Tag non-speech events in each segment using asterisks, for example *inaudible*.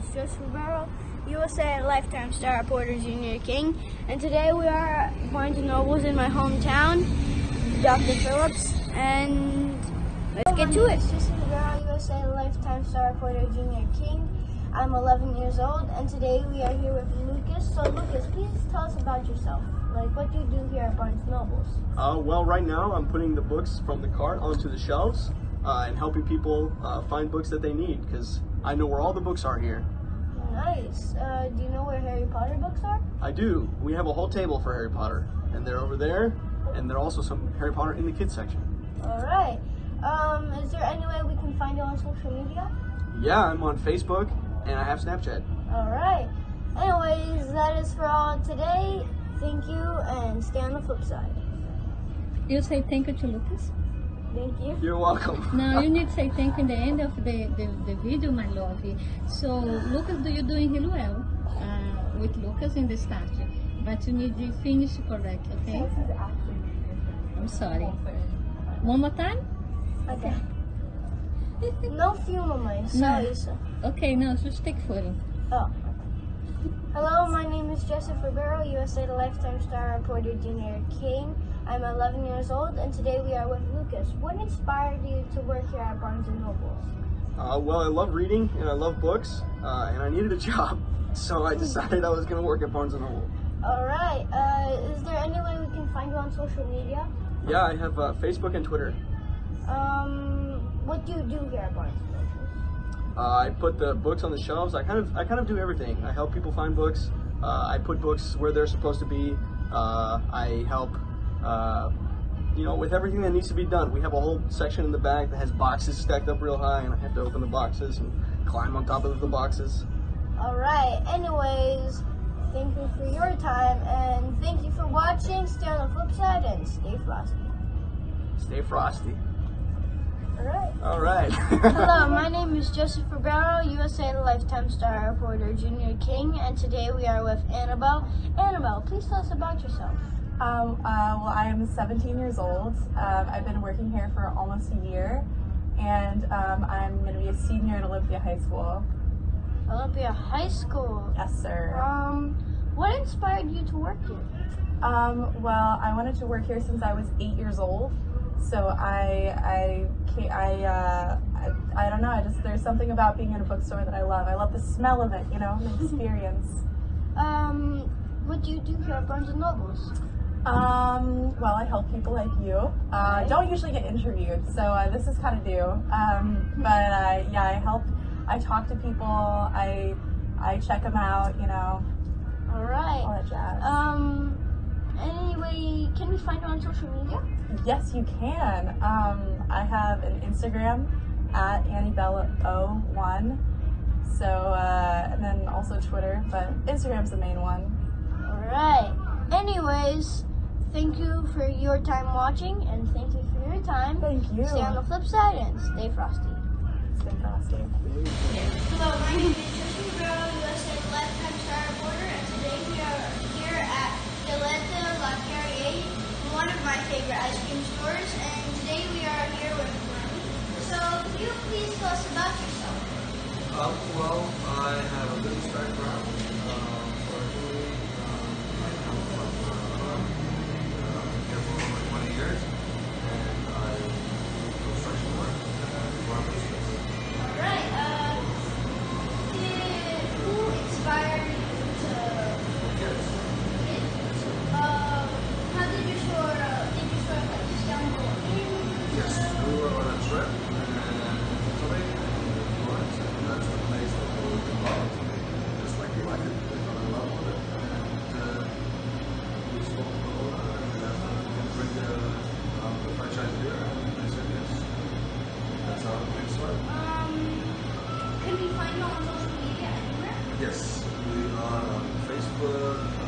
is Joseph Ribeiro, USA Lifetime Star Reporter Junior King, and today we are at Barnes & Nobles in my hometown, Dr. Phillips, and let's get to it. Joseph Ribeiro, USA Lifetime Star Reporter Junior King. I'm 11 years old, and today we are here with Lucas. So Lucas, please tell us about yourself. Like, what do you do here at Barnes & Nobles? Uh, well, right now I'm putting the books from the cart onto the shelves uh, and helping people uh, find books that they need because I know where all the books are here. Nice. Uh, do you know where Harry Potter books are? I do. We have a whole table for Harry Potter, and they're over there, and there are also some Harry Potter in the kids section. All right. Um, is there any way we can find you on social media? Yeah, I'm on Facebook and I have Snapchat. All right. Anyways, that is for all today. Thank you, and stay on the flip side. You say thank you to Lucas. Thank you. You're welcome. *laughs* now you need to say thank you in the end of the, the, the video, my love. So, Lucas, do you doing really well uh, with Lucas in the start, but you need to finish correct, okay? I'm sorry. One more time? Okay. No filma, mãe. Só Não. isso. Okay, no, just take photo. Oh. Hello, my name is Joseph Ribeiro, USA Lifetime Star Reporter Junior King. I'm 11 years old, and today we are with Lucas. What inspired you to work here at Barnes & Noble? Uh, well, I love reading and I love books, uh, and I needed a *laughs* job, so I decided I was going to work at Barnes & Noble. All right. Uh, is there any way we can find you on social media? Yeah, I have uh, Facebook and Twitter. Um, what do you do here at Barnes & Nobles? Uh, I put the books on the shelves. I kind of, I kind of do everything. I help people find books. Uh, I put books where they're supposed to be. Uh, I help, uh, you know, with everything that needs to be done. We have a whole section in the back that has boxes stacked up real high, and I have to open the boxes and climb on top of the boxes. All right. Anyways, thank you for your time, and thank you for watching. Stay on the flip side and stay frosty. Stay frosty. All right. All right. *laughs* *laughs* Hello, my name is Joseph Ribeiro, USA Lifetime Star Reporter Junior King, and today we are with Annabelle. Annabelle, please tell us about yourself. Um, uh, well, I am 17 years old. Um, I've been working here for almost a year, and um, I'm going to be a senior at Olympia High School. Olympia High School. Yes, sir. Um, what inspired you to work here? Um, well, I wanted to work here since I was eight years old. So I, I, I, uh, I, I don't know. I just there's something about being in a bookstore that I love. I love the smell of it, you know, the *laughs* experience. Um, what do you do here at Barnes and Nobles? Um, well, I help people like you. Uh, don't usually get interviewed, so uh, this is kind of new. Um, *laughs* but uh, yeah, I help. I talk to people. I I check them out. You know, All right. all that jazz. Um, anyway, can we find you on social media? yes, you can. Um, I have an Instagram at AnnieBella01. So uh, and then also Twitter, but Instagram's the main one. All right. Anyways, thank you for your time watching, and thank you for your time. Thank you. Stay on the flip side and stay frosty. Stay frosty. Hello, my name is Tristan Guerrero, USA Lifetime Star Reporter, and today we are here at Galeta La Carriere, one of my favorite ice cream stores, and today we are here with Bernie. So, can you please tell us about yourself? Um, well, I have a business background. Yes, we are on Facebook,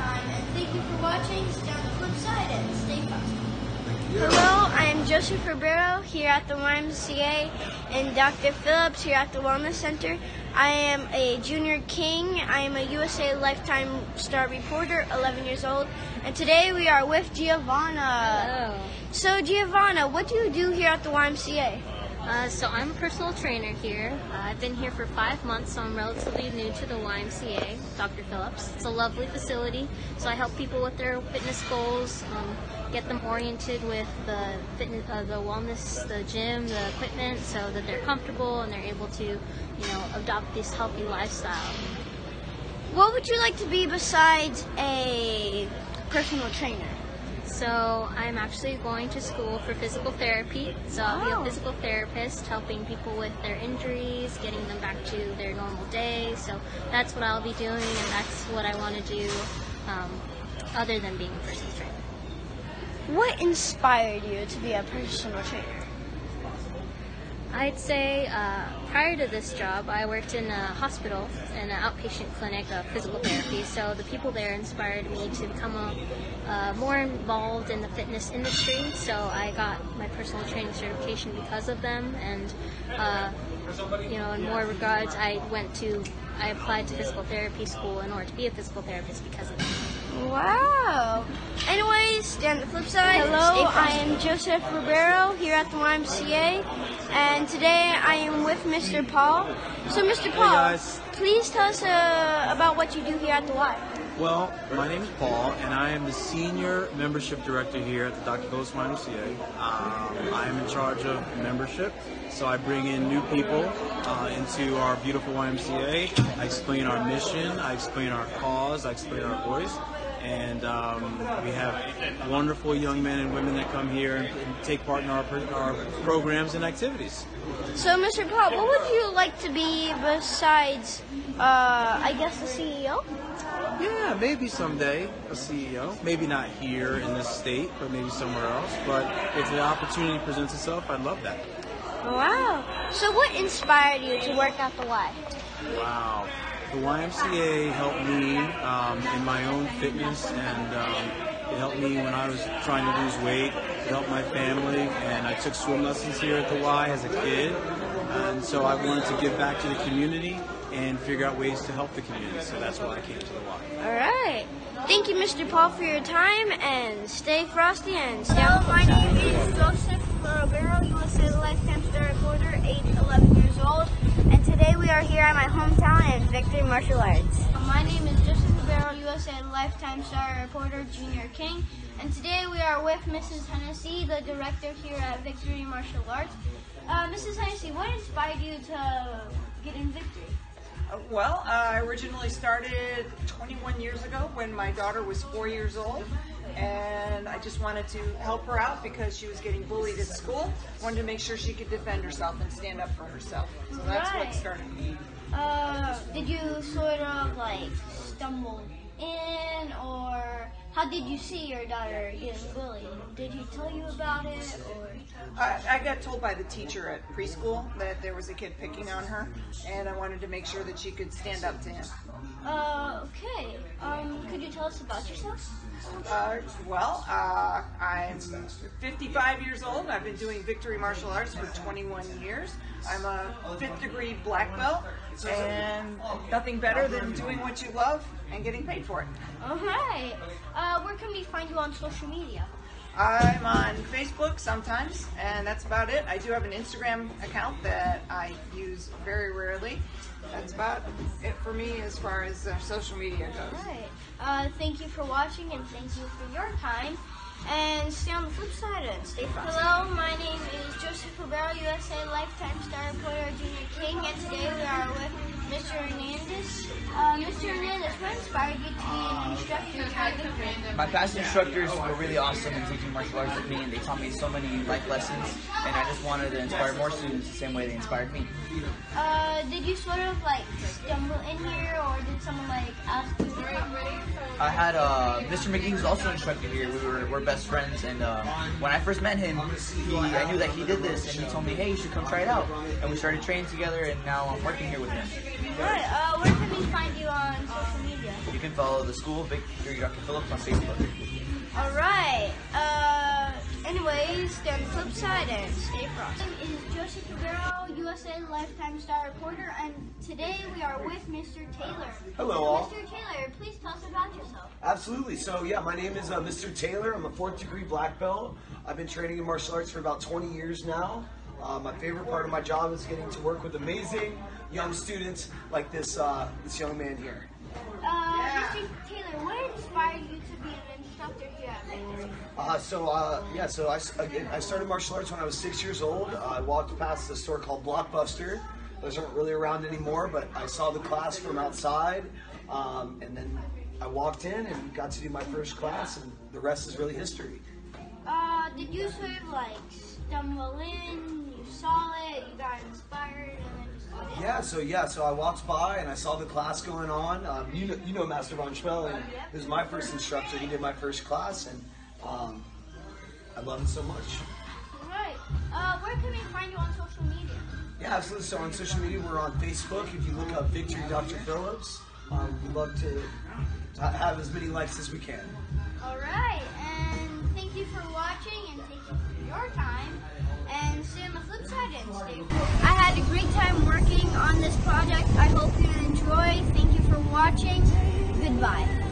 time, and thank you for watching. Stay on the flip side and stay frosty. Thank. Hello, I am Joseph Ribeiro here at the YMCA and Dr. Phillips here at the Wellness Center. I am a junior king. I am a USA Lifetime Star reporter, 11 years old, and today we are with Giovanna. Hello. So, Giovanna, what do you do here at the YMCA? Uh, so I'm a personal trainer here. Uh, I've been here for five months, so I'm relatively new to the YMCA, Dr. Phillips. It's a lovely facility, so I help people with their fitness goals, um, get them oriented with the fitness, uh, the wellness, the gym, the equipment, so that they're comfortable and they're able to, you know, adopt this healthy lifestyle. What would you like to be besides a personal trainer? So I'm actually going to school for physical therapy. So I'll be Oh. a physical therapist, helping people with their injuries, getting them back to their normal day. So that's what I'll be doing, and that's what I want to do, um, other than being a personal trainer. What inspired you to be a personal trainer? I'd say uh, prior to this job, I worked in a hospital in an outpatient clinic of physical therapy. So the people there inspired me to become a, uh, more involved in the fitness industry. So I got my personal training certification because of them, and uh, you know, in more regards, I went to I applied to physical therapy school in order to be a physical therapist because of them. Wow. Anyways, on the flip side, hello, I am Joseph Ribeiro here at the YMCA, and today I am with Mr. Paul. So, Mr. Paul, guys. please tell us uh, about what you do here at the Y. Well, my name is Paul, and I am the senior membership director here at the Dr. Phillips YMCA. Um, I am in charge of membership, so I bring in new people uh, into our beautiful YMCA. I explain our mission, I explain our cause, I explain our voice, and um, we have wonderful young men and women that come here and, and take part in our, our programs and activities. So, Mr. Paul, what would you like to be besides, uh, I guess, the CEO? Yeah, maybe someday a CEO. Maybe not here in this state, but maybe somewhere else. But if the opportunity presents itself, I'd love that. Wow. So, what inspired you to work at the Y? Wow. The YMCA helped me um, in my own fitness, and um, it helped me when I was trying to lose weight. It helped my family, and I took swim lessons here at the Y as a kid. And so I wanted to give back to the community and figure out ways to help the community. So that's why I came to the Y. All right. Thank you, Mr. Paul, for your time, and stay frosty and stay Hello, my name is Joseph Ribeiro, USA Lifetime Star Reporter, age 11 years old, and today we are here at my hometown in Victory Martial Arts. My name is Joseph Ribeiro, USA Lifetime Star Reporter, Junior King, and today we are with Mrs. Hennessy, the director here at Victory Martial Arts. Uh, Mrs. Hennessy, what inspired you to get in Victory? Uh, Well, uh, I originally started 21 years ago when my daughter was four years old, and I just wanted to help her out because she was getting bullied at school. Wanted to make sure she could defend herself and stand up for herself. So that's Right. what started me. Uh, did you sort of like stumble in, or how did you see your daughter getting bullied? Did he tell you about it, or? I, I got told by the teacher at preschool that there was a kid picking on her, and I wanted to make sure that she could stand up to him. Uh, okay. Um, could you tell us about yourself? Uh, well, uh, I'm 55 years old. I've been doing victory martial arts for 21 years. I'm a fifth degree black belt, and nothing better than doing what you love and getting paid for it. All right. Uh, where can we find you on social media? I'm on Facebook sometimes, and that's about it. I do have an Instagram account that I use very rarely. That's about it for me as far as uh, social media goes. All right. Uh, thank you for watching, and thank you for your time. And stay on the flip side and stay frosty. Hello, my name is Joseph Ribeiro, USA Lifetime Star Reporter Junior King, and today we are with Mr. Hernandez. Uh, Mr. Hernandez, what inspired you to be an instructor at Victory? My past instructors were really awesome in teaching martial arts with me, and they taught me so many life lessons. And I just wanted to inspire more students the same way they inspired me. Uh, did you sort of like stumble in here, or did someone like ask you to come? I had uh, Mr. McGee, who's also an instructor here. We were we're best friends, and uh, when I first met him, he I knew that he did this, and he told me, "Hey, you should come try it out." And we started training together, and now I'm working here with him. Alright, uh, where can we find you on social media? You can follow the school, Victory Dr. Phillips, on Facebook. Alright, uh, Anyways, stay on the flip side and stay frosty. My name is Joseph Ribeiro, USA Lifetime Star Reporter, and today we are with Mr. Taylor. Hello, So, all. Mr. Taylor, please tell us about yourself. Absolutely. So yeah, my name is uh, Mr. Taylor. I'm a fourth degree black belt. I've been training in martial arts for about 20 years now. Uh, my favorite part of my job is getting to work with amazing young students like this uh, this young man here. Uh, Mr. Taylor, what inspired you to be an instructor here at Victory? Uh, so uh, yeah, so I, again, I started martial arts when I was six years old. I walked past a store called Blockbuster. Those aren't really around anymore, but I saw the class from outside, um, and then I walked in and got to do my first class, and the rest is really history. Uh, did you sort of like stumble in, you saw it, you got inspired, Yeah, so yeah, so I walked by and I saw the class going on. Um, you know, you know Master Von Schmel, and he was my first instructor. He did my first class, and um, I love it so much. Right. Uh, where can we find you on social media? Yeah, absolutely. So on social media, we're on Facebook. If you look up Victory Dr. Phillips, um, we'd love to to have as many likes as we can. All right, and thank you for watching, and thank you for your time. And stay on the flip side. I had a great time working on this project. I hope you enjoy. Thank you for watching. Goodbye.